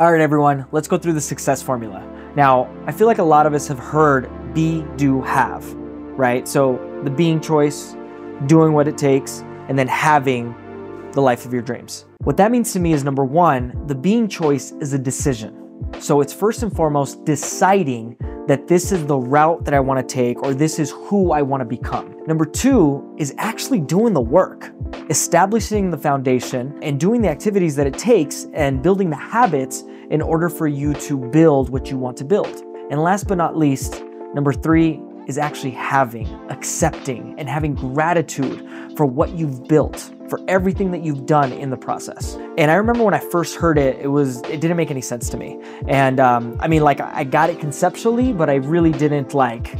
All right, everyone, let's go through the success formula. Now, I feel like a lot of us have heard be, do, have, right? So the being choice, doing what it takes, and then having the life of your dreams. What that means to me is number one, the being choice is a decision. So it's first and foremost deciding that this is the route that I want to take or this is who I want to become. Number two is actually doing the work, establishing the foundation and doing the activities that it takes and building the habits in order for you to build what you want to build. And last but not least, number three is actually having, accepting, and having gratitude for what you've built, for everything that you've done in the process. And I remember when I first heard it, it was it didn't make any sense to me. And um, I mean, like I got it conceptually, but I really didn't like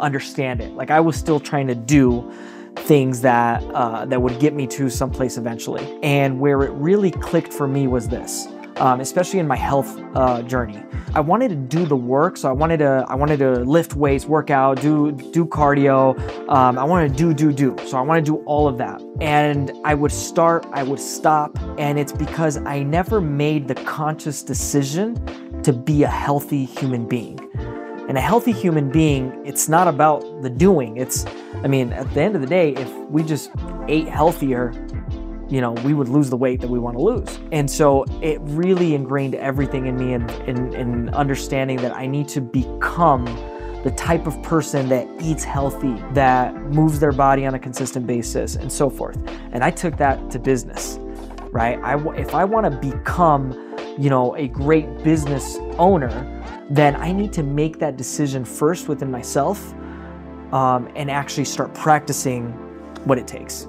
understand it. Like I was still trying to do things that uh, that would get me to someplace eventually. And where it really clicked for me was this um, especially in my health uh, journey. I wanted to do the work, so I wanted to I wanted to lift weights, work out, do do cardio. Um, I wanted to do do do. So I want to do all of that. And I would start, I would stop, and it's because I never made the conscious decision to be a healthy human being. And a healthy human being, it's not about the doing. It's, I mean, at the end of the day, if we just ate healthier, you know, we would lose the weight that we want to lose. And so it really ingrained everything in me in, in, in understanding that I need to become the type of person that eats healthy, that moves their body on a consistent basis, and so forth. And I took that to business, right? I, if I want to become, you know, a great business owner, then I need to make that decision first within myself um, and actually start practicing what it takes.